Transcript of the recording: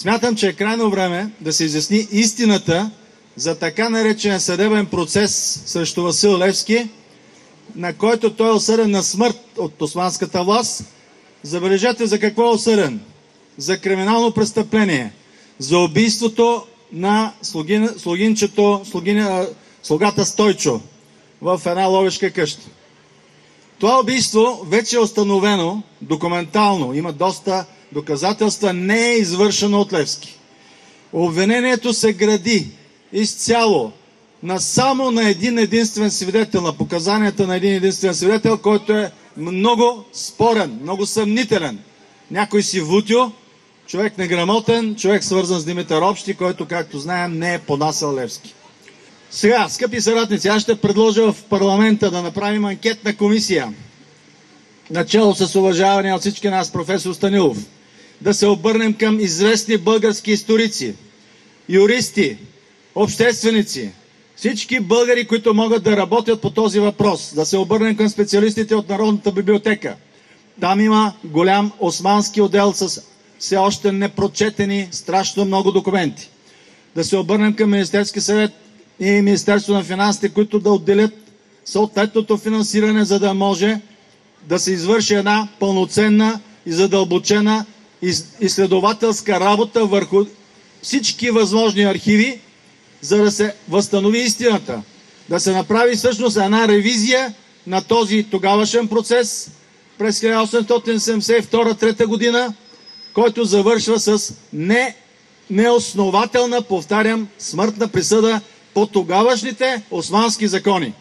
Смятам, че е крайно време да се изясни истината за така наречен съдебен процес срещу Васил Левски, на който той е осъден на смърт от османската власт. Забележете за какво е осъден. За криминално престъпление. За убийството на слугин, слугинчето, слугин, слугата Стойчо в една ловешка къща. Това убийство вече е установено документално. Има доста доказателства. Не е извършено от Левски. Обвинението се гради изцяло на само на един единствен свидетел, на показанията на един единствен свидетел, който е много спорен, много съмнителен. Някой си Вутио, човек неграмотен, човек свързан с Димитър Общи, който, както знаем, не е понасял Левски. Сега, скъпи съратници, аз ще предложа в парламента да направим анкетна комисия, начало с уважаване от всички нас, професор Станилов, да се обърнем към известни български историци, юристи, общественици, всички българи, които могат да работят по този въпрос, да се обърнем към специалистите от Народната библиотека. Там има голям османски отдел с все още непрочетени страшно много документи. Да се обърнем към Министерски съвет и Министерство на финансите, които да отделят съответното финансиране, за да може да се извърши една пълноценна и задълбочена изследователска работа върху всички възможни архиви, за да се възстанови истината. Да се направи всъщност една ревизия на този тогавашен процес през 1872-3 година, който завършва с не, неоснователна, повтарям, смъртна присъда по тогавашните османски закони.